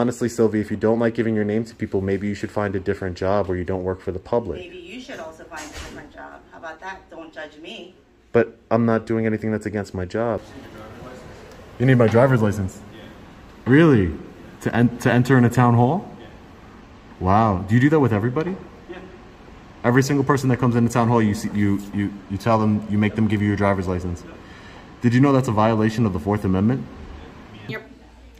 Honestly, Sylvie, if you don't like giving your name to people, maybe you should find a different job where you don't work for the public. Maybe you should also find a different job. How about that? Don't judge me. But I'm not doing anything that's against my job. You need my driver's license? Really? To, en- to enter in a town hall? Wow. Do you do that with everybody? Yeah. Every single person that comes into town hall, you, see, you, you, you tell them, you make them give you your driver's license. Did you know that's a violation of the Fourth Amendment?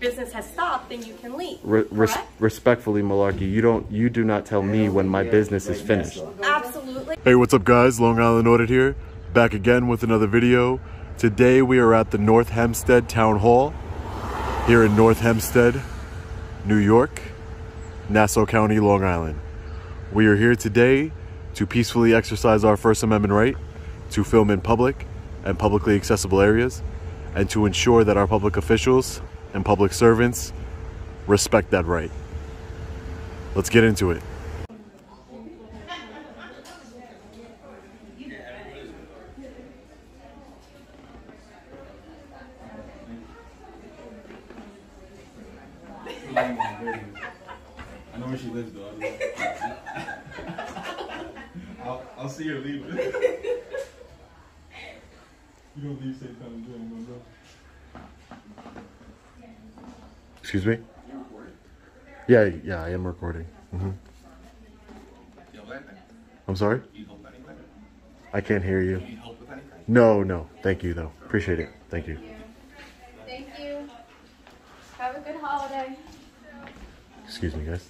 Your business has stopped, then you can leave. Re- res- respectfully, Malarkey, you don't, you do not tell me when my business is finished. Absolutely. Hey, what's up, guys? Long Island Audit here, back again with another video. Today we are at the North Hempstead Town Hall here in North Hempstead, New York, Nassau County, Long Island. We are here today to peacefully exercise our First Amendment right to film in public and publicly accessible areas and to ensure that our public officials and public servants respect that right. Let's get into it. I know where she lives though. I'll, I'll see her leave. you don't leave safe time Excuse me? Yeah, yeah, I am recording. hmm I'm sorry? I can't hear you. No, no. Thank you, though. Appreciate it. Thank you. Thank you. Have a good holiday. Excuse me, guys.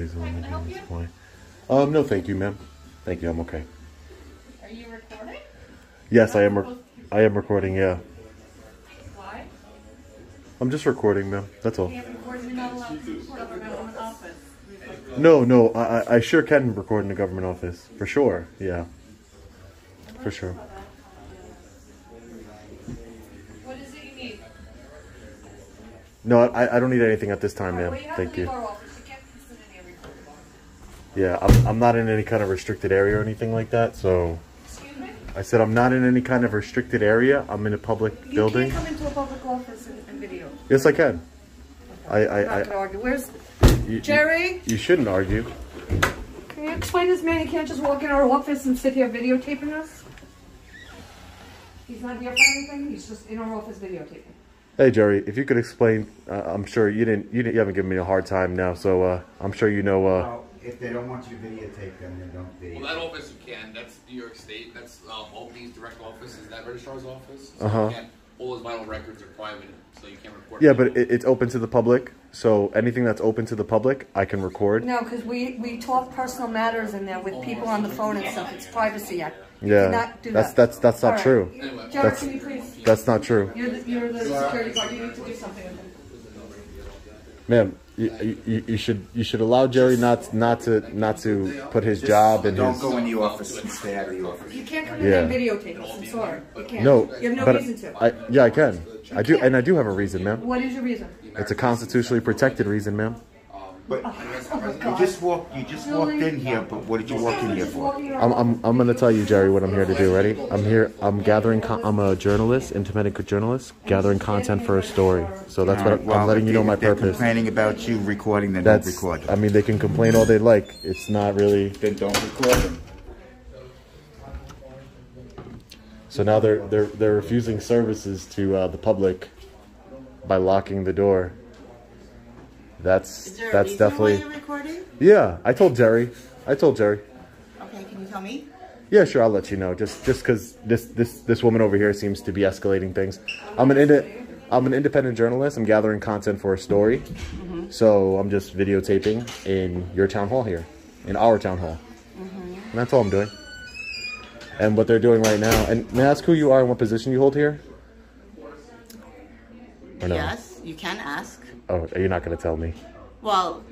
Employees only during this point. Um, no, thank you, ma'am. Thank you. I'm okay. Are you recording? Yes, I am. Rec- I am recording. Yeah, Why? I'm just recording, ma'am. That's all. You're not allowed to record in government office. No, no, I, I- I sure can record in a government office for sure. Yeah, for sure. What is it you need? No, I, I don't need anything at this time, ma'am. Well, you have Thank you. our office. You can't sit in here recording. Yeah, I'm, I'm not in any kind of restricted area or anything like that. So Excuse me? I said I'm not in any kind of restricted area. I'm in a public You building. can't come into a public office and, and video. Yes, I can. I, I'm not I, gonna argue. Where's you, Jerry? you shouldn't argue. Can you explain this man? He can't just walk in our office and sit here videotaping us. He's not here for anything. He's just in our office videotaping. Hey, Jerry, if you could explain, uh, I'm sure you didn't, you didn't, you haven't given me a hard time now. So uh, I'm sure you know. Uh, Well, if they don't want you to videotape them, then don't videotape. Well, that office you can. That's New York State. That's um, Albany's direct office. Is that registrar's office? So Uh-huh. all those vital records are private, so you can't record. yeah, people. but it, it's open to the public. So anything that's open to the public, I can record. No, because we, we talk personal matters in there with people on the phone and stuff. It's privacy act. Yeah, cannot do that's that. that's that's not All right. true. Anyway, Jerry, That's- can you please? That's not true, You're the, you're the security guard. You need to do something with him. ma'am. You, you, you should you should allow Jerry not not to not to put his job and Don't his go in the office and stay out of the office. You can't come in Yeah. and videotape us. I'm sorry. You can't. no. You have no but reason to. I yeah I can. I do and I do have a reason, ma'am. What is your reason? It's a constitutionally protected reason, ma'am. But Oh you just walked, you just walked in here, but what did you walk in here for? I'm, I'm, I'm gonna tell you, Jerry, what I'm here to do. Ready? I'm here. I'm gathering. Con- I'm a journalist, independent journalist, gathering content for a story. So that's what Alright, I'm, letting you know they- my if they're purpose. complaining about you recording, then don't That's. record I mean, they can complain all they like. It's not really. Then don't record them. So now they're they're they're refusing services to uh, the public by locking the door. That's that's definitely. Yeah, I told Jerry. I told Jerry. Okay, can you tell me? Yeah, sure. I'll let you know. Just just because this this this woman over here seems to be escalating things. I'm an inde- I'm an independent journalist. I'm gathering content for a story, mm-hmm. so I'm just videotaping in your town hall here, in our town hall, and that's all I'm doing. And what they're doing right now. And may I ask who you are and what position you hold here? Or no? Yes, you can ask. Oh, you're not gonna tell me. Well,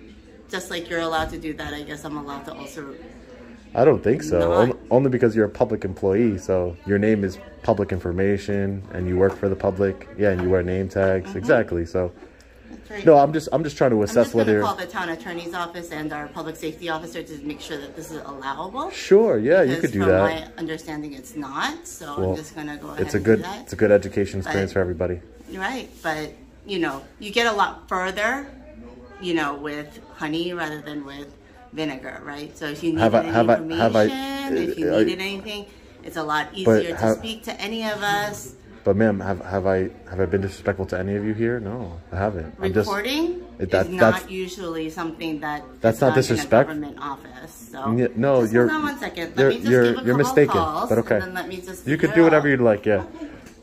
just like you're allowed to do that, I guess I'm allowed to also. I don't think so. No, Only because you're a public employee, so your name is public information, and you work for the public. Yeah, and you wear name tags. Mm-hmm. Exactly. So, right. No, I'm just I'm just trying to assess I'm just whether. call the town attorney's office and our public safety officer to make sure that this is allowable. Sure, yeah, you could do from that. my understanding, it's not, so Well, I'm just gonna go ahead It's a and good do that. it's a good education experience But- for everybody. Right, but you know, you get a lot further, you know, with honey rather than with vinegar, right? So if you I- any have I- information, have I- if you uh, needed anything, it's a lot easier to have- speak to any of us. But ma'am, have have I have I been disrespectful to any of you here? No, I haven't. I'm just Recording It- that- is not that's- usually something that That's not done in a government office. So Yeah, no, just you're- hold on one second. Let you're- me just you're- give a you're mistaken, calls, but okay. And then let me just you could do whatever you'd like, yeah.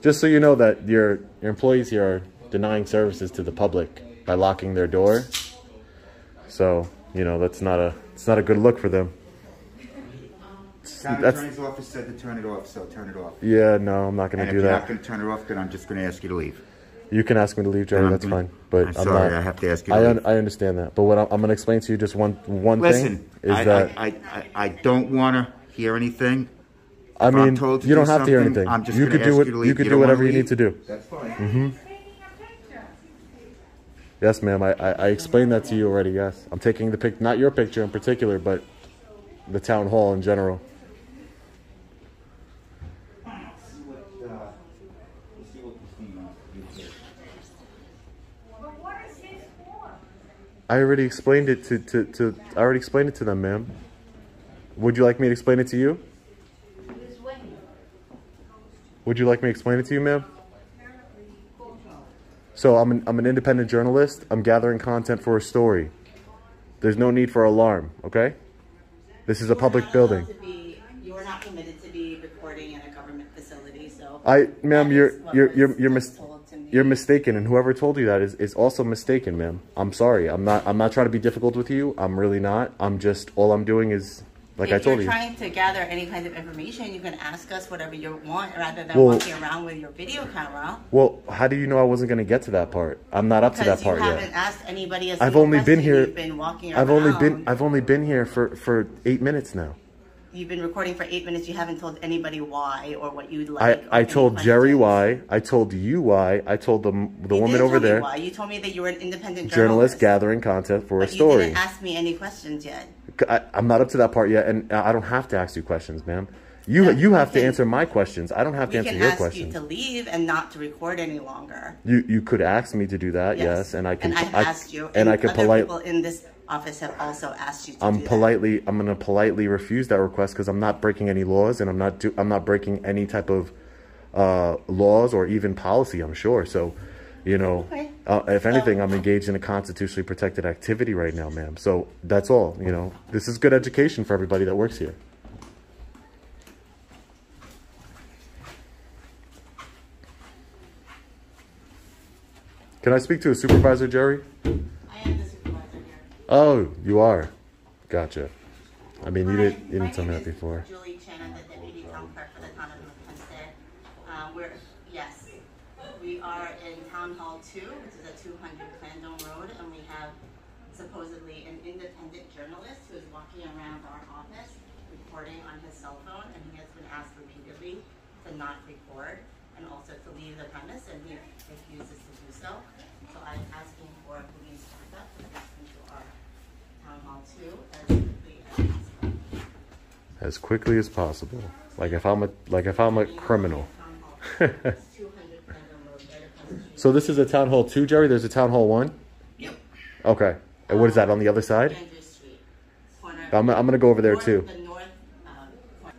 Just so you know that your your employees here are denying services to the public by locking their door. So, you know, that's not a it's not a good look for them. Town attorney's office said to turn it off, so turn it off. Yeah, no, I'm not going to if do you're not gonna turn it off, then I'm just gonna ask you to leave. You can ask me to leave, Jerry. That's fine. But I'm I'm, sorry, not. I have to ask you to I leave. I understand that. But what I'm, I'm going to explain to you just one one Listen, thing is I, that I, I, I, don't wanna hear anything. I If I'm mean, told to you don't have to hear anything. I'm just you could do it. you to You could You do whatever you need to do. That's fine. Mm-hmm. Yes, ma'am. I, I, I explained that to you already. Yes, I'm taking the pic, not your picture in particular, but the town hall in general. I already explained it to, to, to I already explained it to them, ma'am. Would you like me to explain it to you? Would you like me to explain it to you, ma'am? So I'm an, I'm an independent journalist. I'm gathering content for a story. There's no need for alarm, okay? This is a public building. be- You're not permitted to be recording in a government facility, so. I, ma'am, you're you're you're you're, mis- told to me. you're mistaken, and whoever told you that is, is also mistaken, ma'am. I'm sorry. I'm not I'm not trying to be difficult with you. I'm really not. I'm just all I'm doing is like I if told you're you. trying to gather any kind of information, you can ask us whatever you want rather than Well- walking around with your video camera. Well, how do you know I wasn't going to get to that part? I'm not up to that Because part you yet. haven't asked anybody a I've only been here. You've been walking I've only been. I've only been here for for eight minutes now. You've been recording for eight minutes. You haven't told anybody why or what you'd like. I any told Jerry why. I told you why. I told the the You woman over there. Why. You told me that you were an independent Journalist journalist. gathering content for a but you story. didn't ask me any questions yet. I, I'm not up to that part yet, and I don't have to ask you questions, ma'am. You Yeah, you have we to answer my questions. I don't have to We answer can your ask questions. you to leave and not to record any longer. You you could ask me to do that, yes, and I can. And I've I, asked you, and I can other polite. people in this office have also asked you to I'm do that. politely. I'm gonna politely refuse that request because I'm not breaking any laws, and I'm not. Do, I'm not breaking any type of uh, laws or even policy. I'm sure. So, you know, Okay. uh, if anything, I'm engaged in a constitutionally protected activity right now, ma'am. So that's all. You know, this is good education for everybody that works here. Can I speak to a supervisor, Jerry? I am the supervisor here. Oh, you are. Gotcha. I mean, you didn't you didn't tell me that before. Julie Chen, I'm the deputy town clerk for the town of North Hempstead. Uh, we're, yes, we are in Town Hall Two, which is at two hundred Plandome Road, and we have supposedly an independent journalist who is walking around our office recording on his cell phone, and he has been asked repeatedly to not record and also to leave the premise, and he refuses to do so. So I'm asking for police backup to get into our Town Hall Two as quickly as possible. As quickly as possible. Like if I'm a like if I'm a criminal. So this is a town hall two, Jerry. There's a town hall one. Yep. Okay. And what is that on the other side? Andrew Street, corner. I'm I'm gonna go over there north- too. The north, um.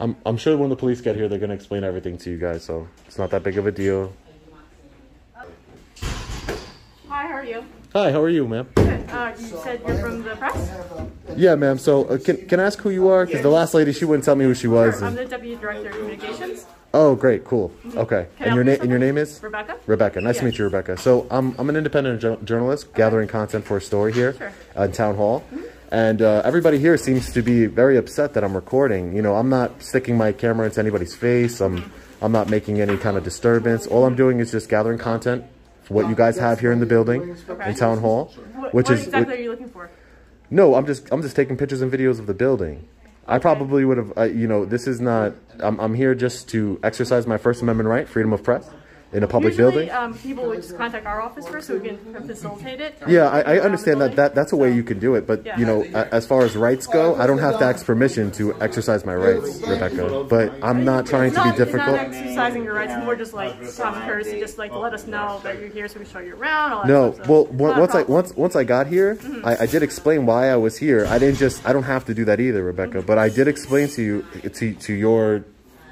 I'm I'm sure when the police get here, they're gonna explain everything to you guys. So it's not that big of a deal. Hi, how are you? Hi, how are you, ma'am? Good. Uh, you said you're from the press? Yeah, ma'am. So uh, can can I ask who you are? Because the last lady she wouldn't tell me who she was. Sure, I'm the Deputy Director of Communications. Oh, great, cool. Okay. Can I And your name and your name is? Rebecca? Rebecca. Nice to meet you, Rebecca. So I'm I'm an independent jour- journalist gathering content for a story here Sure. uh, in town hall, and uh, everybody here seems to be very upset that I'm recording. You know, I'm not sticking my camera into anybody's face. I'm I'm not making any kind of disturbance. All I'm doing is just gathering content for what you guys have here in the building Okay. in town hall, What, which what is exactly are you looking for? no, I'm just I'm just taking pictures and videos of the building. I probably would have, uh, you know, this is not. I'm I'm here just to exercise my First Amendment right, freedom of press, in a public Usually, building? um, people would just contact our office first so we can facilitate it. Yeah, I, I understand that, that that's a way you can do it, but Yeah. you know, as far as rights go, I don't have to ask permission to exercise my rights, Rebecca. But I'm not trying to be Not- It's difficult. not exercising your rights, more just like common courtesy, just like let us know that you're here so we show you around. No, stuff, so well, it's on- not a once I once once I got here, I, I did explain why I was here. I didn't just I don't have to do that either, Rebecca. But I did explain to you to to your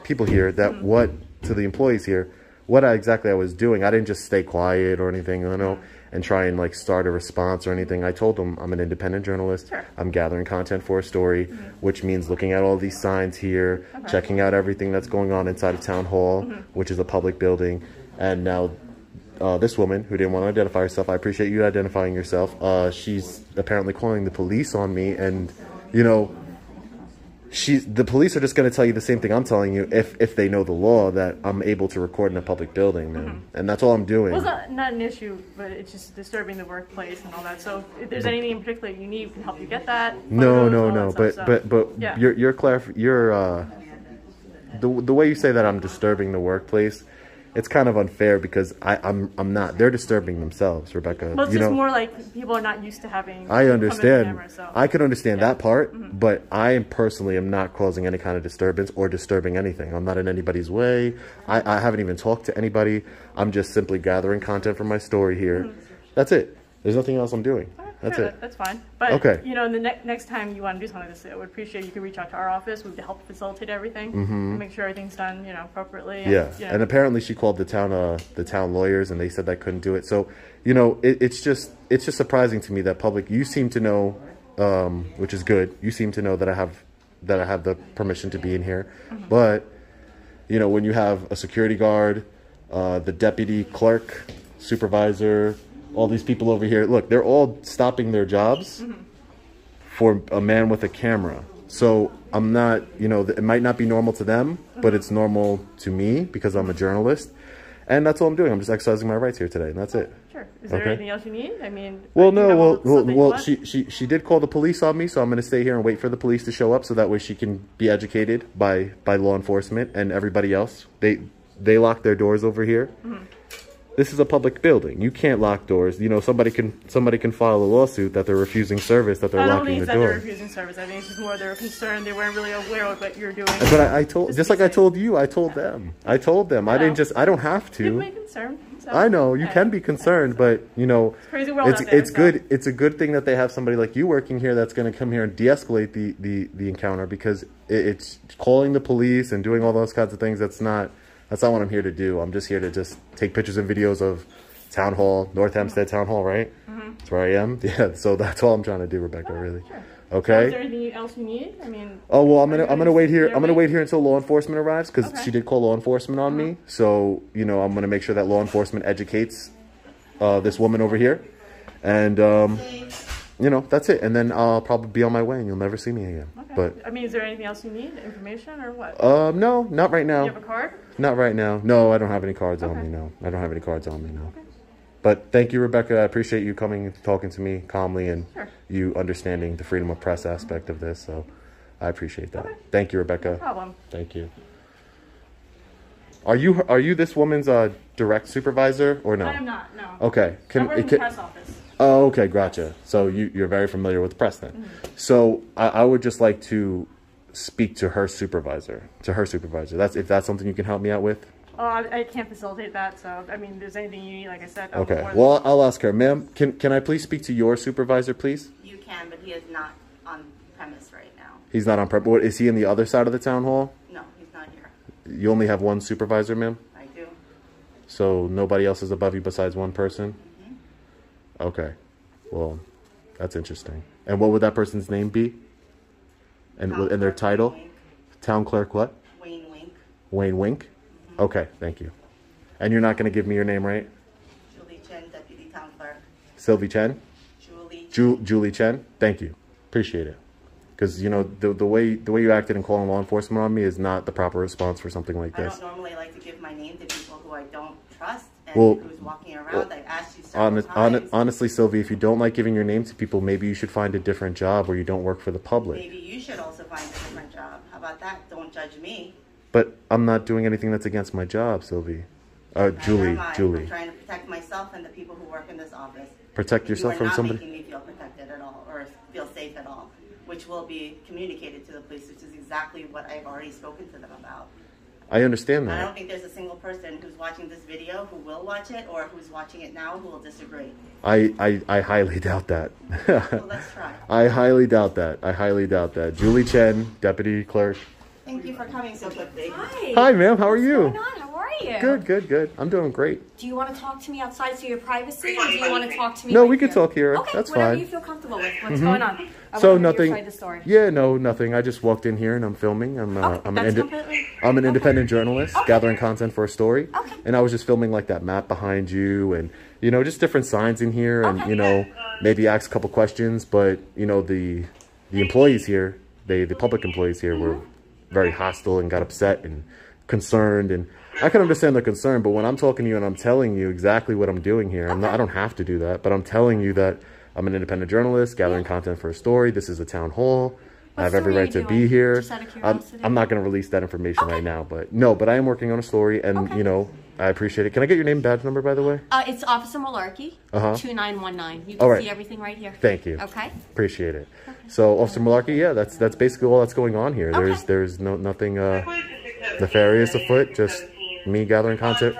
people here that what to the employees here what I, exactly I was doing. I didn't just stay quiet or anything, you know, and try and like start a response or anything. I told them I'm an independent journalist. Sure. I'm gathering content for a story, which means looking at all these signs here, checking out everything that's going on inside of town hall, which is a public building, and now uh, this woman who didn't want to identify herself. I appreciate you identifying yourself. Uh, she's apparently calling the police on me, and you know, she's the police are just going to tell you the same thing I'm telling you if if they know the law that I'm able to record in a public building, man, and that's all I'm doing. Well, it's not, not an issue, but it's just disturbing the workplace and all that. So if there's anything in particular you need, we can help you get that. no, no, no, but stuff, but so, but yeah. you're you're clarif- you're uh, the the way you say that I'm disturbing the workplace. It's kind of unfair because I, I'm I'm not. They're disturbing themselves, Rebecca. Well, it's you just know, more like people are not used to having. I understand. camera, so. I can understand Yeah. that part, mm-hmm. but I am personally am not causing any kind of disturbance or disturbing anything. I'm not in anybody's way. I, I haven't even talked to anybody. I'm just simply gathering content for my story here. Mm-hmm. That's it. There's nothing else I'm doing. That's Sure, it. That's fine. But, Okay. you know, the ne- next time you want to do something like this, I would appreciate you could reach out to our office. We would help facilitate everything and make sure everything's done, you know, appropriately. and, Mm-hmm. Yeah, you know, and apparently she called the town uh the town lawyers and they said that couldn't do it. So, you know, it, it's just it's just surprising to me that public you seem to know, um, which is good. You seem to know that I have that I have the permission to be in here, but you know when you have a security guard, uh, the deputy clerk, supervisor, all these people over here. Look, they're all stopping their jobs for a man with a camera. So I'm not, you know, it might not be normal to them, but it's normal to me because I'm a journalist. And that's all I'm doing. I'm just exercising my rights here today, and that's it. Sure. Is there Okay. anything else you need? I mean, Well, no, well, well, well she, she she did call the police on me, so I'm going to stay here and wait for the police to show up, so that way she can be educated by by law enforcement and everybody else. They they lock their doors over here. Mm-hmm. This is a public building. You can't lock doors. You know, somebody can somebody can file a lawsuit that they're refusing service, that they're I don't locking think the it's that they're refusing service. I think it's just more they're concerned. They weren't really aware of what you're doing. But I, I told, Just just like I told you, I told them. I told them. I didn't just. I don't have to. be concerned. So, I know you yeah. can be concerned, but you know, it's out there, it's so- good. It's a good thing that they have somebody like you working here that's going to come here and de-escalate the the the encounter because it, it's calling the police and doing all those kinds of things. That's not that's not what I'm here to do. I'm just here to just take pictures and videos of town hall, North Hempstead Town Hall, right? That's where I am. Yeah, so that's all I'm trying to do, Rebecca. Really. Mm-hmm. Sure. Okay. Is there anything else you need? I mean, Oh well, I'm gonna I'm gonna gonna wait here. I'm gonna wait here until law enforcement arrives because Okay. she did call law enforcement on me. So you know I'm gonna make sure that law enforcement educates uh, this woman over here, and um, you know that's it. And then I'll probably be on my way, and you'll never see me again. okay. But I mean, is there anything else you need? Information or what? um, no, not right Do now. you have a card? Not right now. No, I don't have any cards on me. No, I don't have any cards on me. No. But thank you, Rebecca. I appreciate you coming, and talking to me calmly, and Sure. you understanding the freedom of press aspect of this. So I appreciate that. Thank you, Rebecca. No Problem. Thank you. Are you are you this woman's uh, direct supervisor or no? I am not. No. Okay. I Can, work in the can- press office. Oh, okay, gotcha. So you you're very familiar with the press then. Mm-hmm. So I, I would just like to speak to her supervisor. To her supervisor. That's if that's something you can help me out with. Oh, I, I can't facilitate that. So, I mean, if there's anything you need, like I said. I'm Okay. more than- Well, I'll ask her, ma'am. Can can I please speak to your supervisor, please? You can, but he is not on premise right now. He's not on prep. What is he in the other side of the town hall? No, he's not here. You only have one supervisor, ma'am. I do. So nobody else is above you besides one person? Okay. Well, that's interesting. And what would that person's name be? And Town and their clerk title? Wink. Town clerk what? Wayne Wink. Wayne Wink? Mm-hmm. Okay, thank you. And you're not going to give me your name, right? Julie Chen, Deputy Town Clerk. Sylvie Chen? Julie. Ju- Julie Chen? Thank you. Appreciate it. Because, you know, the, the way the way you acted in calling law enforcement on me is not the proper response for something like I this. I don't normally like to give my name to people who I don't Well, who's walking around. well, I've asked you several Honest, times. hon- honestly, Sylvie, if you don't like giving your name to people, maybe you should find a different job where you don't work for the public. Maybe you should also find a different job. How about that? Don't judge me. But I'm not doing anything that's against my job, Sylvie. Uh, Julie. Julie. I'm trying to protect myself and the people who work in this office. Protect yourself you from somebody? making me feel protected at all or feel safe at all, which will be communicated to the police, which is exactly what I've already spoken to them about. I understand that. I don't think there's a single person who's watching this video who will watch it or who's watching it now who will disagree. I, I, I highly doubt that. So let's try. I highly doubt that. I highly doubt that. Julie Chen, deputy clerk. Thank you for coming so quickly. Hi. Hi, ma'am. How are What's you? Going on? How are you? Good, good, good. I'm doing great. Do you want to talk to me outside so your privacy, or do you want to talk to me? No, right we could here? talk here. Okay, That's whatever fine. You feel comfortable with. What's going on? I So nothing. Your side of the story. Yeah, no, nothing. I just walked in here and I'm filming. I'm uh, Okay, I'm an completely- I'm an okay. independent journalist Okay. gathering content for a story. Okay. And I was just filming like that map behind you and you know just different signs in here and you know maybe ask a couple questions, but you know the the employees here, they the public employees here were Mm-hmm. very hostile and got upset and concerned and I can understand the concern, but when I'm talking to you and I'm telling you exactly what I'm doing here, I'm not, I don't have to do that, but I'm telling you that I'm an independent journalist gathering content for a story. This is a town hall. I have every right to doing? be here. Just out of I'm, curiosity? I'm not going to release that information right now, but no, but I am working on a story and, Okay. you know, I appreciate it. Can I get your name and badge number, by the way? Uh, it's Officer Malarkey, Uh-huh. 2919. You can right. see everything right here. Thank you. Okay. Appreciate it. So, Officer Malarkey, yeah, that's that's basically all that's going on here. There's there's no nothing uh, nefarious afoot. Just me gathering content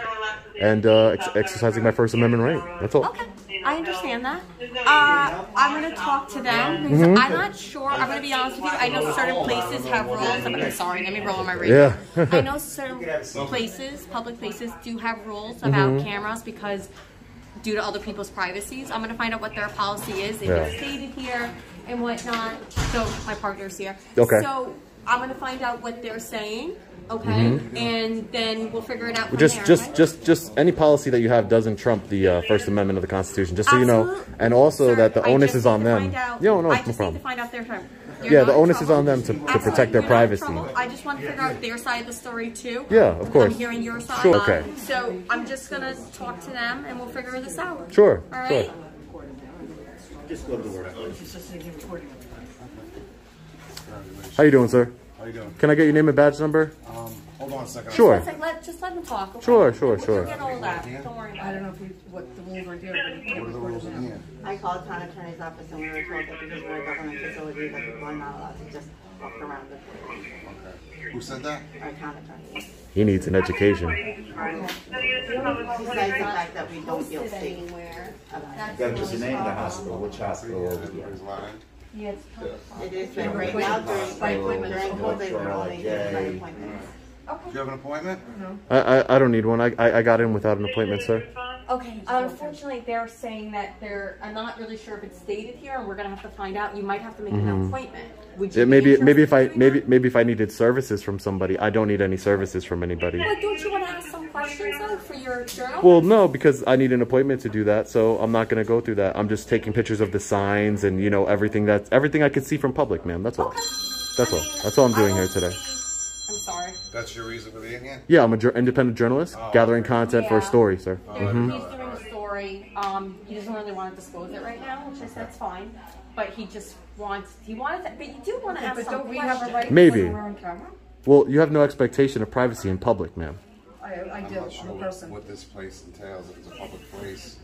and uh, ex- exercising my First Amendment right. That's all. Okay. I understand that. Uh, I'm going to talk to them Mm-hmm. I'm not sure. I'm going to be honest with you. I know certain places have rules. I'm, sorry. Let me roll on my radio. Yeah. I know certain places, public places, do have rules about Mm-hmm. cameras because due to other people's privacies. I'm going to find out what their policy is. If Yeah. it's stated here and whatnot. So my partner's here. Okay. So I'm going to find out what they're saying. Okay. And then we'll figure it out from. Just, there. just, okay? just, just any policy that you have doesn't trump the uh, First Amendment of the Constitution. Just so you know, and also Sir, that the I onus just is on them. find out- Yeah, no, I no problem. need to find out their time. You're Yeah, the in onus is on them to, to protect their you're privacy. I just want to figure out their side of the story too. Yeah, of course. I'm hearing your side. Sure. Okay. Um, so I'm just gonna talk to them and we'll figure this out. Sure, All right. sure. How you doing, sir? How you doing? Can I get your name and badge number? Um, hold on a second. Sure. Just, like, let, just let them talk. Okay? Sure, sure, We'll sure. get all that. Don't worry about I it. don't know if you, what the rules are here, but you can't What are the record rules it in now. here? I called town attorney's office and we were told that because we're a government facility that people are not allowed to just walk around the place. Okay. Who said that? Our town attorney. He needs an education. Besides the fact that we don't feel safe Anywhere. about Gotta put the name of the hospital, which hospital over here? Everybody's lying. it. It is, but right now during, By appointment. during COVID, we're only doing by appointments. Do you have an appointment? I, I, I don't need one. I, I, I got in without an appointment, sir. Okay. Unfortunately, they're saying that they're. I'm not really sure if it's stated here, and we're gonna have to find out. You might have to make an mm-hmm. appointment. Would you? Yeah, maybe maybe if I maybe doing maybe if I needed services from somebody, I don't need any services from anybody. that? But don't you want to ask some questions though for your journal? Well, no, because I need an appointment to do that, so I'm not gonna go through that. I'm just taking pictures of the signs and you know everything that's everything I can see from public, ma'am. That's all. Okay. That's I all. mean, That's all I'm doing here don't today. See- I'm sorry. That's your reason for being here? Yeah, I'm an independent journalist Oh, gathering okay. content for a story, sir. Oh, I There- He's doing a story. Um, he doesn't really want to disclose it right now, which is that's fine. But he just wants. He wanted to. But you do want to Yeah, ask but some don't we have a right to Maybe. put her on camera? Well, you have no expectation of privacy in public, ma'am. I, I I'm do, not sure I'm a what, person. what this place entails. If it's a public place.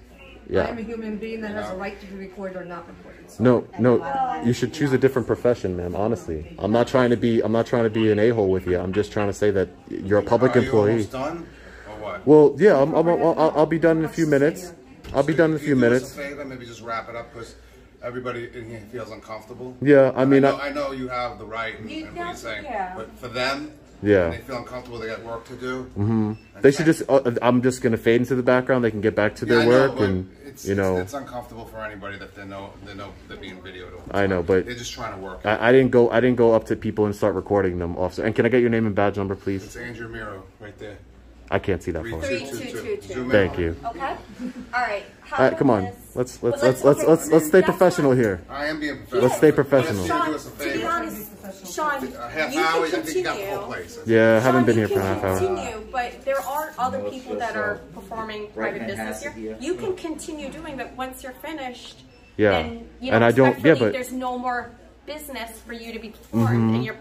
I am a Yeah. human being that has a right to be recorded or not recorded. So No, no. You should choose a different profession, ma'am. Honestly, I'm not trying to be. I'm not trying to be an a-hole with you. I'm just trying to say that you're a public Are you employee. almost done? Or what? Well, yeah, I'm, I'm, I'll, I'll, I'll be done in a few minutes. I'll be done in a few you do minutes. us a favor, maybe just wrap it up because everybody in here feels uncomfortable. Yeah, I mean, I know, I, I know you have the right and, and what you're saying, yeah. but for them, Yeah. they feel uncomfortable, they got work to do. hmm They should just. Uh, I'm just gonna fade into the background. They can get back to their Yeah, I know, work, and it's, you know, it's, uncomfortable for anybody that they know they know they're being videoed. I know, but they're just trying to work. I, I didn't go. I didn't go up to people and start recording them, officer. And can I get your name and badge number, please? it's? Andrew Miro right there. I can't see that far. Three, two, two, two. Thank you. Okay. All right. How All right, come on. about this? Let's Well, let's let's let's let's let's stay professional here. I am being professional. Let's stay professional. Sean, do us a to be honest, Sean, half you hour, I can think you got the continue. whole place. Yeah, I haven't been here for a can half hour. Continue, but there are other people that are performing private business here. You can continue doing that once you're finished. Yeah, And, you know, and I don't. Yeah, but Mm-hmm. there's no more business for you to be performed, and you're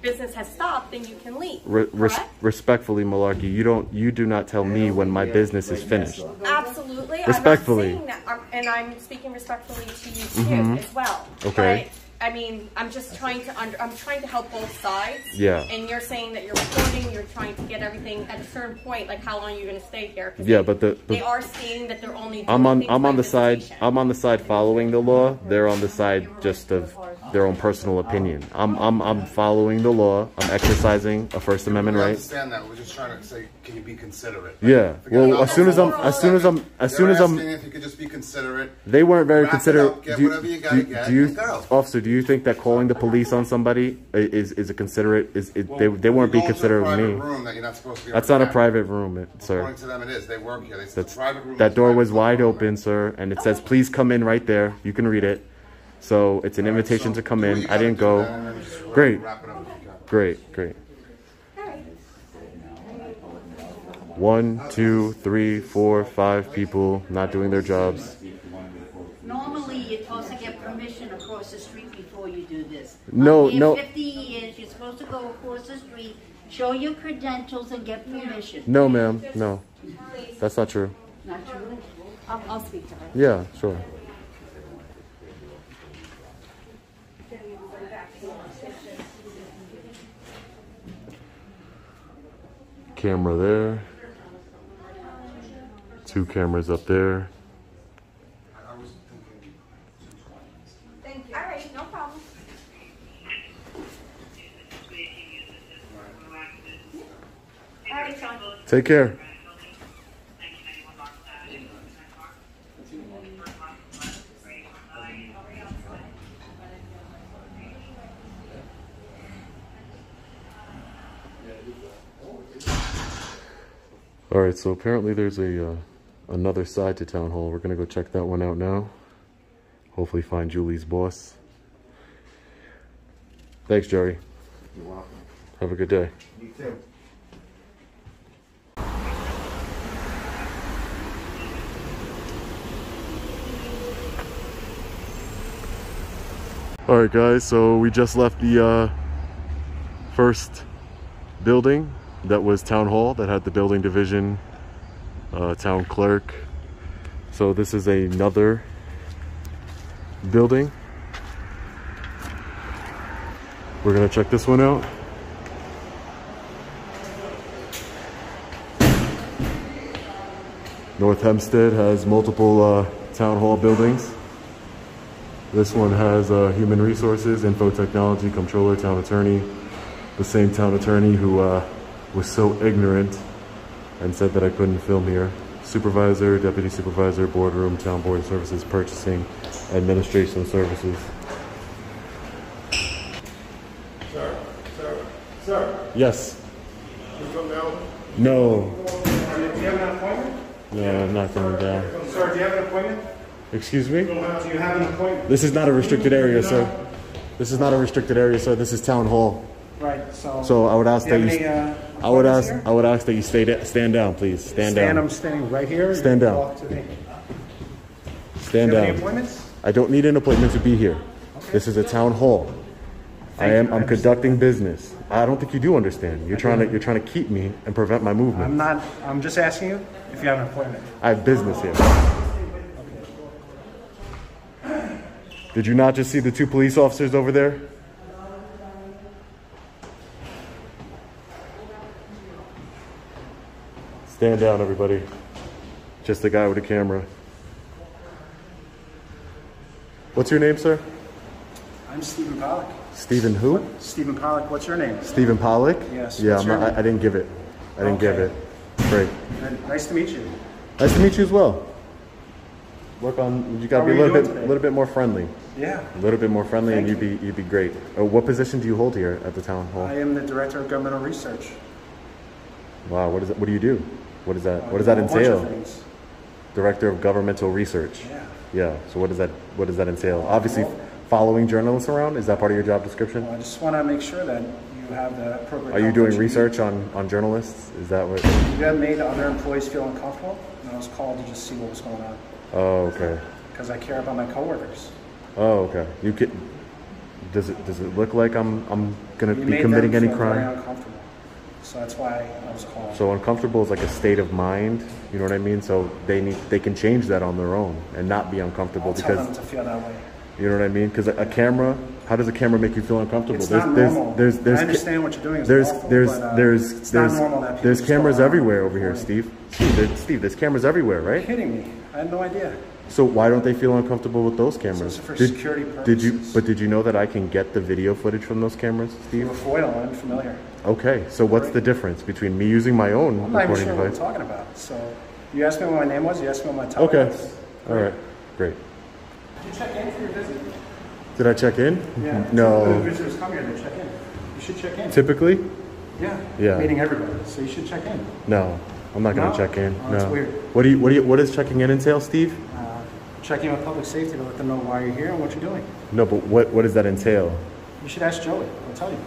business has stopped, then you can leave. Re- res- respectfully, Malarkey, you don't, you do not tell me when my business is finished. Absolutely. Respectfully. I'm not saying that, um, and I'm speaking respectfully to you too mm-hmm. as well. Okay. But, I mean, I'm just trying to under, I'm trying to help both sides. Yeah. And you're saying that you're recording, you're trying to get everything at a certain point, like how long are you going to stay here? Yeah, they, but the, the they are stating that they're only. I'm on, I'm on the side. I'm on the side following the law. They're on the side just of their own personal opinion. I'm, I'm, I'm following the law. I'm exercising a First Amendment We right. understand that. We're just trying to say, can you be considerate? Yeah. Well, as soon as I'm, as soon as I'm, as soon as I'm, asking if you could just be considerate. They weren't very considerate. up, get do, whatever you gotta do- get, do you, and go. officer? Do you think that calling the police on somebody is is a considerate? Is it, they they weren't be You're going to a considerate of me? Room that you're not supposed to be That's not a around. private room, it, sir. According to them, it is. They work here. They, it's That's private room. that door was wide room. open, sir, and it says please come in right there. You can read it. So it's an invitation to come in. I didn't go. man, and then just wrap- Great. up if you can. Great, great. One, two, three, four, five people not doing their jobs. You're supposed to get permission across the street before you do this. No, I'm here no. 50 years, you're supposed to go across the street, show your credentials and get permission. No, ma'am. No, that's not true. Not true? I'll, I'll speak to her. Yeah, sure. Camera there. Two cameras up there. Thank you. All right, no problem. All right, Sean. Take care. All right, so apparently there's a uh, another side to town hall. We're gonna go check that one out now. Hopefully find Julie's boss. Thanks, Jerry. You're welcome. Have a good day. You too. All right, guys. So we just left the uh, first building that was town hall that had the building division, uh, town clerk. So this is another building. We're gonna check this one out. North Hempstead has multiple uh, town hall buildings. This one has uh, human resources, info technology, controller, town attorney. The same town attorney who uh, was so ignorant and said that I couldn't film here. Supervisor, deputy supervisor, boardroom, town board services, purchasing, administration services. Sir, sir, sir, Yes. can you come down? No. Do you have an appointment? No, I'm not coming down. Sir, do you have an appointment? Excuse me? Do you have an appointment? This is not a restricted area, sir. This is not a restricted area, sir. This is town hall. Right, so. So I would ask that you. any, uh, I would ask. here? I would ask that you stay. da- Stand down, please. Stand, Stand, down. I'm standing right here. Stand down. Stand Do you have down. any appointments? I don't need an appointment to be here. This is a town hall. I Thank am. you, I I'm understand conducting business. I don't think you do understand. You're trying to. You're trying to keep me and prevent my movement. I'm not, I'm just asking you if you have an appointment. I have business here. Did you not just see the two police officers over there? Stand down, everybody. Just the guy with a camera. What's your name, sir? I'm Stephen Pollock. Stephen who? Stephen Pollock, what's your name? Stephen Pollock? Yes, Yeah, I'm not, I. I didn't give it. I didn't give it. Great. Good. Nice to meet you. Nice to meet you as well. Work on. You gotta How be a little bit, a little bit more friendly. Yeah. A little bit more friendly, and you'd be, you'd be great. Uh, what position do you hold here at the town hall? I am the Director of Governmental Research. Wow. What is it? What do you do? What does that? I What does that of entail? Director of Governmental Research. Yeah. Yeah. So what does that? What does that entail? Obviously, following journalists around. Is that part of your job description? I just want to make sure that you have the appropriate. Are you doing research on on journalists? Is that what? You have made other employees feel uncomfortable, and I was called to just see what was going on Oh, okay. because I care about my coworkers. Oh, okay. You get. Does it does it look like I'm I'm gonna You be made committing them any feel very crime? uncomfortable. So that's why I was calling. So uncomfortable is like a state of mind. You know what I mean? So they need they can change that on their own and not be uncomfortable I'll tell because them to feel that way. you know what I mean? Because a, a camera, how does a camera make you feel uncomfortable? It's not normal. There's, there's, I understand what you're doing There's lawful, there's but, uh, there's it's not there's normal that people there's just cameras everywhere over here, recording. Steve. Steve, there- Steve, there's cameras everywhere, Are you right? kidding me? I had no idea. So why don't they feel uncomfortable with those cameras? for did, security Did you? But did you know that I can get the video footage from those cameras, Steve? foil, I'm familiar. Okay. So what's the difference between me using my own I'm not even sure what we're talking about. So you asked me what my name was, you asked me what my title Okay. was. All right. Great. Did you check in for your visit? Did I check in? Yeah. When No. visitors come here, they check in. You should check in. Typically? Yeah. Yeah. Meeting everybody, so you should check in. No. I'm not gonna No? check in. Oh, that's weird. What do you? What do you? What does checking in entail, Steve? Uh, check with public safety to let them know why you're here and what you're doing. No, but what? What does that entail? You should ask Joey. I'll tell you.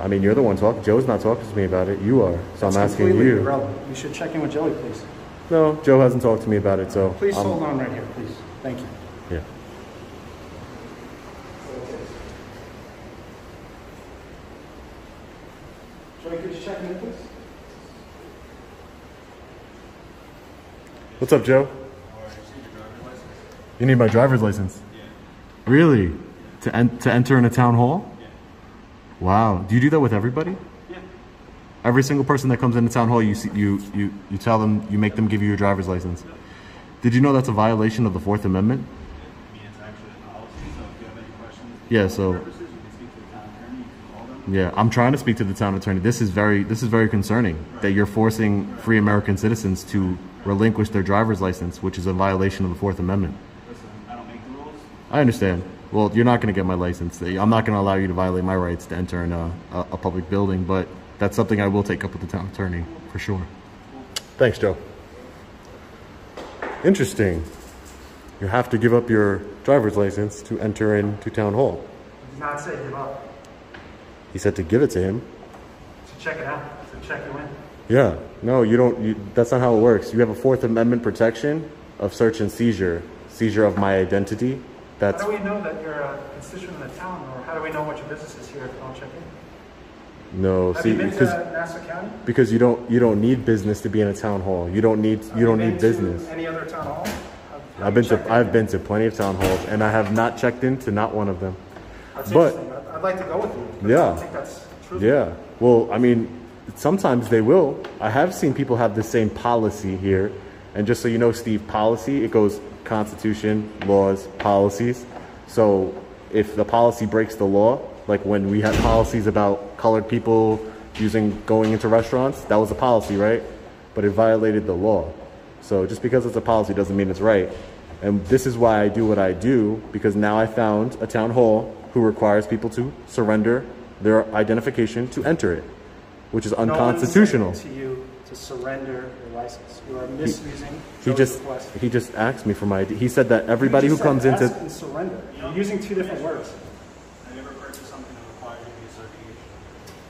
I mean, you're the one talking. Joe's not talking to me about it. You are. So It's I'm asking completely you. irrelevant. You should check in with Joey, please. No, Joe hasn't talked to me about it. So Please I'm- hold on right here, please. Thank you. Yeah. Joey, could you check in, please? What's up, Joe? You need my driver's license. Really? To en- to enter in a town hall? Wow. Do you do that with everybody? Yeah. Every single person that comes into town hall, you see, you you you tell them, you make them give you your driver's license. Did you know that's a violation of the Fourth Amendment? Yeah. So. Yeah, I'm trying to speak to the town attorney. This is very this is very concerning that you're forcing free American citizens to relinquish their driver's license, which is a violation of the Fourth Amendment. I understand. Well, you're not going to get my license. I'm not going to allow you to violate my rights to enter in a, a, a public building, but that's something I will take up with the town attorney for sure. Thanks, Joe. Interesting. You have to give up your driver's license to enter into town hall. He Did not say give up. He said to give it to him. To check it out. To check you in. Yeah, no, you don't. You, that's not how it works. You have a Fourth Amendment protection of search and seizure, seizure of my identity. That's How do we know that you're a constituent of the town, or how do we know what your business is here if you don't check in? no. Have See, you been because to Nassau County? because you don't you don't need business to be in a town hall. You don't need Have you don't been need to business. Any other town hall? Have- have I've you been checked to in? I've been to plenty of town halls, and I have not checked into not one of them. That's but interesting. I'd- I'd like to go with you. but I Yeah. don't think that's true. Yeah. Well, I mean, sometimes they will. I have seen people have the same policy here. And just so you know, Steve, policy, it goes constitution, laws, policies. So if the policy breaks the law, like when we had policies about colored people using going into restaurants, that was a policy, right? But it violated the law. So just because it's a policy doesn't mean it's right. And this is why I do what I do, because now I found a town hall who requires people to surrender their identification to enter it, which is No unconstitutional. saying to you to surrender your license. You are misusing He Joe's just request. he just asked me for my ID. He said that everybody who comes said into ask and surrender. You're using two different words. I never purchased something that requires you to be a certain age.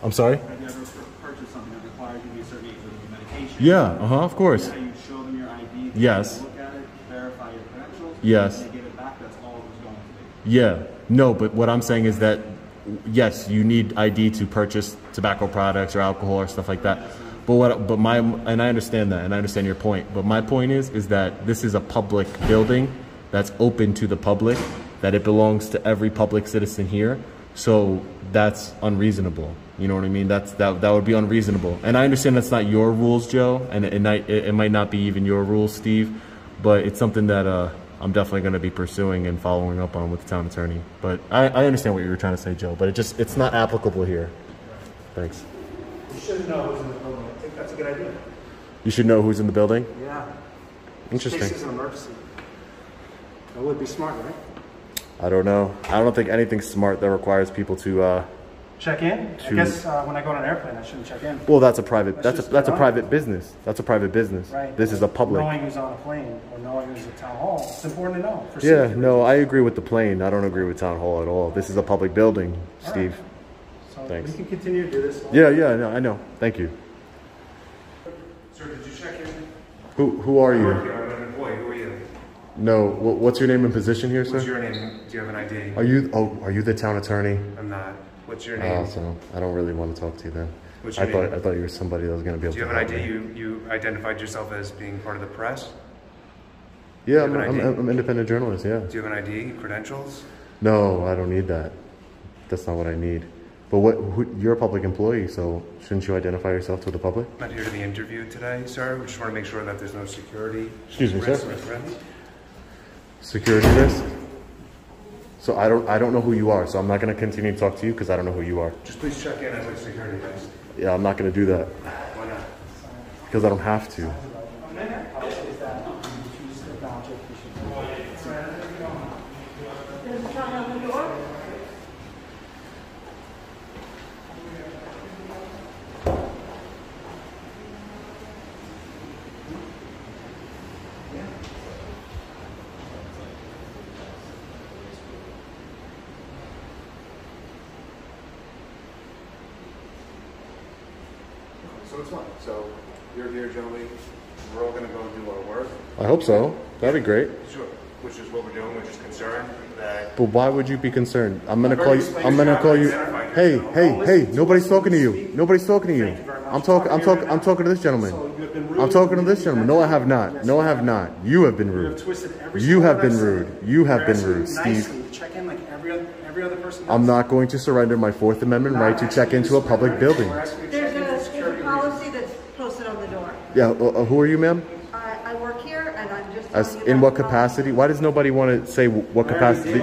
I'm sorry. I never purchased something that requires you to be a certain age, whether it be medication. Yeah, uh-huh, of course. How you show them your ID. Yes. Look at it, verify your credentials. Yes. And they give it back. That's all it was going to be. Yeah. No, but what I'm saying is that yes, you need ID to purchase tobacco products or alcohol or stuff like that. But what but my and I understand that and I understand your point. But my point is is that this is a public building that's open to the public, that it belongs to every public citizen here. So that's unreasonable. You know what I mean? That's that that would be unreasonable. And I understand that's not your rules, Joe, and it, might it, it might not be even your rules, Steve, but it's something that uh I'm definitely going to be pursuing and following up on with the town attorney. But I, I understand what you were trying to say, Joe. But it just it's not applicable here. Thanks. You should know that's a good idea. You should know who's in the building. Yeah. Interesting. This is an emergency. That would be smart, right? I don't know. I don't think anything smart that requires people to. Uh, Check in. I guess uh, when I go on an airplane, I shouldn't check in. well, that's a private. That's That's a, that's a private business. That's a private business. Right. This is a public. Knowing who's on a plane or knowing who's at town hall, it's important to know. Yeah. No, I agree with the plane. I don't agree with town hall at all. This is a public building, Steve. reasons. So Thanks. we can continue to do this. Yeah. Yeah. No, I know. Thank you. Who Who are you? I'm an employee. Who are you? No. wh- What's your name and position here, What's sir? your name? Do you have an ID? Are you? Oh, are you the town attorney? I'm not. What's your Oh, name? so I don't really want to talk to you then. What's I your thought? I thought you were somebody that was gonna be able to Do you have an ID? You you identified yourself as being part of the press? Yeah, I'm, I'm. I'm an independent journalist. Yeah. Do you have an ID? Credentials? No, I don't need that. That's not what I need. But what? Who, you're a public employee, so shouldn't you identify yourself to the public? I'm not here to be interviewed today, sir. We just want to make sure that there's no security. Excuse me, sir. Security risk. So I don't I don't know who you are, so I'm not gonna continue to talk to you because I don't know who you are. Just please check in as a security risk. Yeah, I'm not gonna do that Why not? because I don't have to. There's a sign on the door. So it's fine. So you're here, Joey. We're all going to go do our work. I hope so. That'd be great. Sure. Which is what we're doing. We're just concerned that. But why would you be concerned? I'm gonna call you. I'm gonna call you. Hey, hey, hey! Nobody's talking to you. Nobody's talking to you. I'm talking. I'm talking. I'm talking to this gentleman. I'm talking to this gentleman. No, I have not. No, I have not. You have been rude. You have been rude. You have been rude, Steve. nicely to Check in like every other, every other person. I'm not going to surrender my Fourth Amendment right to check into a public building. We're asking you to There's check in for a, security policy that's posted on the door. Yeah. Uh, uh, who are you, ma'am? I, I work here and I'm just As in what capacity? Why does nobody want to say what capacity?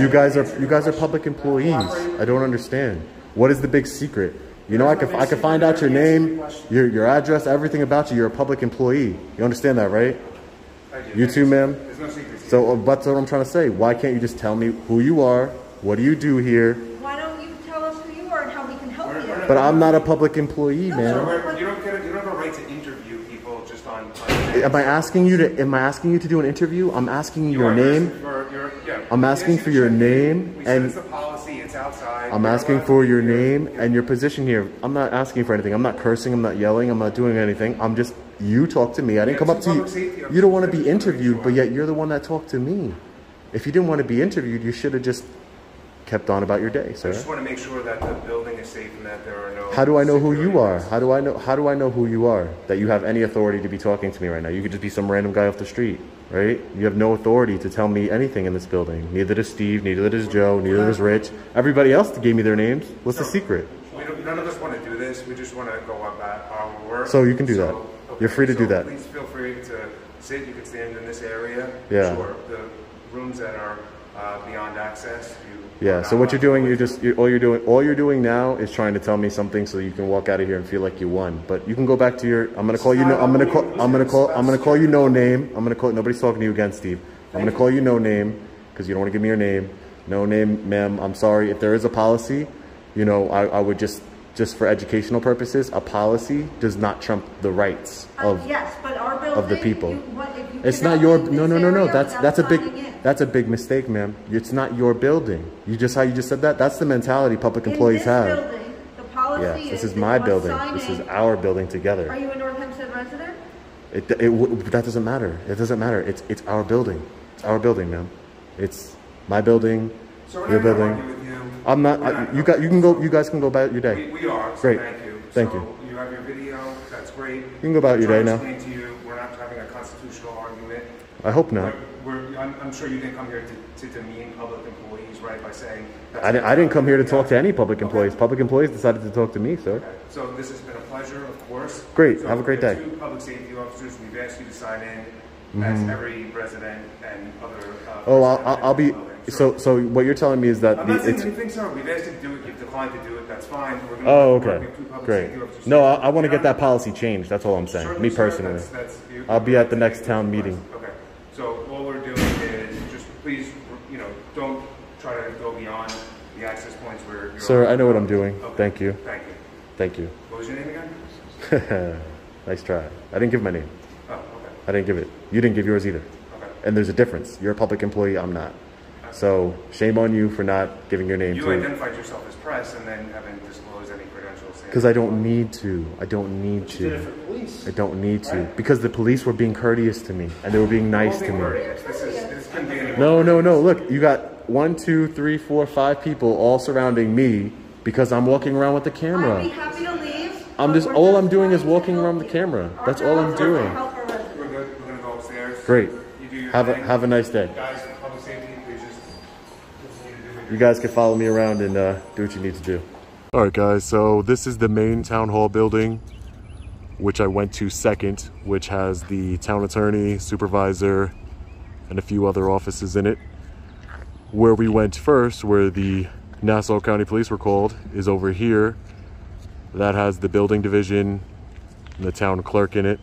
You guys are you guys are public employees. I don't understand. What is the big secret? You know, I could I could find out your name, your your address, everything about you. You're a public employee. You understand that, right? You too, ma'am. There's no secrets. here. So uh, that's what I'm trying to say. Why can't you just tell me who you are? What do you do here? Why don't you tell us who you are and how we can help you? But I'm not a public employee, man. we're- you don't get a, you don't have a right to interview people just on. on Am I asking you to? Am I asking you to do an interview? I'm asking you You your name. for your- yeah. I'm asking Yes, for your name We and policy. I'm asking for your name and your position here. I'm not asking for anything. I'm not cursing. I'm not yelling. I'm not doing anything. I'm just, you talk to me. I didn't come up to safety you. You don't want to be just wanna make interviewed, but yet you're the one that talked to me. If you didn't want to be interviewed, you should have just kept on about your day, I sir. just want to make sure that the building is safe and that there are. How do I know who you are? How do I know? How do I know who you are? That you have any authority to be talking to me right now? You could just be some random guy off the street, right? You have no authority to tell me anything in this building. Neither does Steve. Neither does Joe. Neither does Rich. Everybody else gave me their names. What's the secret? We don't, none of us want to do this. We just want to go about our work. So you can do that. okay, You're free to do that. Please feel free to sit. You can stand in this area. Yeah. Sure. The rooms that are uh, beyond access. You Yeah. So what you're doing, you're just you're, all you're doing, all you're doing now is trying to tell me something so you can walk out of here and feel like you won. But you can go back to your. I'm gonna call you. No, I'm gonna call. I'm gonna call. I'm gonna call you no name. I'm gonna call. Nobody's talking to you again, Steve. I'm gonna call you no name because you don't want to give me your name. No name, ma'am. I'm sorry. If there is a policy, you know, I, I would just just for educational purposes, a policy does not trump the rights Uh, of yes, but our building. of the people. you- what- if you It's not your leave no no no no that's that's a big that's a big mistake ma'am it's not your building you just how you just said that that's the mentality public employees have building, the policy yes this is my building this is our building together. Are you a North Hempstead resident? it, it that doesn't matter it doesn't matter it's it's our building it's our building ma'am it's my building your building argue with you. I'm not I, you got you can go you guys can go about your day We, we are. So great Thank you. thank so you You have your video. That's great. You can go about your day now. Explain to you, we're not having a constitutional argument. I hope not We're, I'm, I'm sure you didn't come here to, to demean public employees, right? By saying. that's I didn't, I didn't come here to talk to any public employees public employees decided to talk to me sir So this has been a pleasure, of course. Great. So Have a great day. Two public safety officers. We've asked you to sign in as Mhm. every resident and other. Uh, oh I'll, I'll, I'll be so so what you're telling me is that I'm the, not saying anything, sir. We've asked you to do it. You've declined to do it. That's fine. We're gonna Oh, okay. two public Great. safety officers. No, I, I want to get that policy changed. That's all I'm saying. Certainly, Me sir. personally. That's- that's- you- I'll be at the next town meeting. Okay, so all we're doing is just please, you know, don't try to go beyond the access points where you're. Sir, I know what I'm doing. Okay, Thank you. Thank you. Thank you. What was your name again? nice try. I didn't give my name. Oh, okay. I didn't give it. You didn't give yours either. Okay. And there's a difference. You're a public employee. I'm not. So shame on you for not giving your name You to. identified yourself as press and then haven't disclosed any credentials. Because I don't need to. I don't need did it to. For police. I don't need to. Right? Because the police were being courteous to me and they were being nice to me. This is- anymore. No, no, no. Look, you got one, two, three, four, five people all surrounding me because I'm walking around with the I'd be camera. happy to leave. I'm but just all I'm doing is walking help around the camera. Our That's all I'm jobs are to doing. help our residents. We're good. We're gonna go upstairs. Great. You do Have a have a nice day. Guys, public safety, please just continue to do what You guys can follow me around and uh, do what you need to do. All right, guys. So this is the main town hall building, which I went to second, which has the town attorney, supervisor, and a few other offices in it. Where we went first, where the Nassau County Police were called, is over here. That has the building division and the town clerk in it.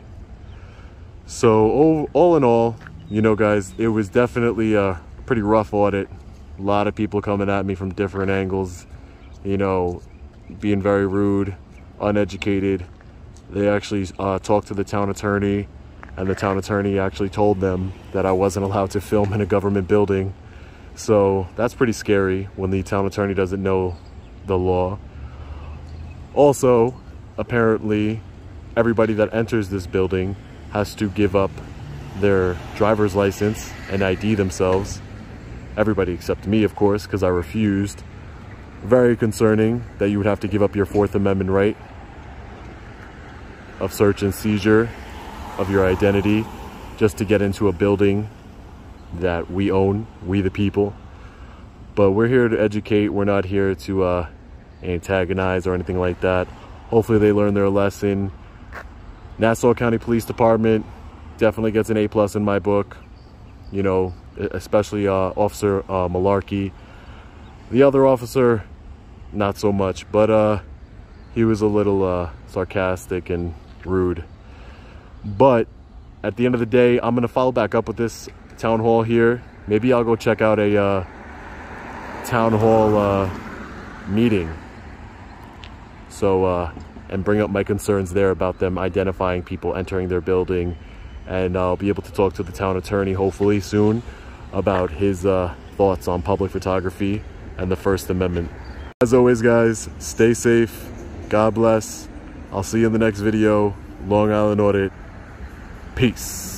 So all, in all, you know, guys, it was definitely a pretty rough audit. A lot of people coming at me from different angles, you know, being very rude, uneducated. They actually uh, talked to the town attorney, and the town attorney actually told them that I wasn't allowed to film in a government building. So that's pretty scary when the town attorney doesn't know the law. Also, apparently, everybody that enters this building has to give up their driver's license and ID themselves. Everybody except me, of course, because I refused. Very concerning that you would have to give up your Fourth Amendment right of search and seizure of your identity just to get into a building that we own, we the people. But we're here to educate, we're not here to uh, antagonize or anything like that. Hopefully they learn their lesson. Nassau County Police Department definitely gets an A plus in my book. You know, especially uh, Officer uh, Malarkey. The other officer, not so much, but uh, he was a little uh, sarcastic and rude. But at the end of the day, I'm gonna follow back up with this town hall here. Maybe I'll go check out a uh, town hall uh, meeting. So, uh, and bring up my concerns there about them identifying people entering their building. And I'll be able to talk to the town attorney hopefully soon about his uh, thoughts on public photography and the First Amendment. As always, guys, stay safe. God bless. I'll see you in the next video. Long Island Audit. Peace.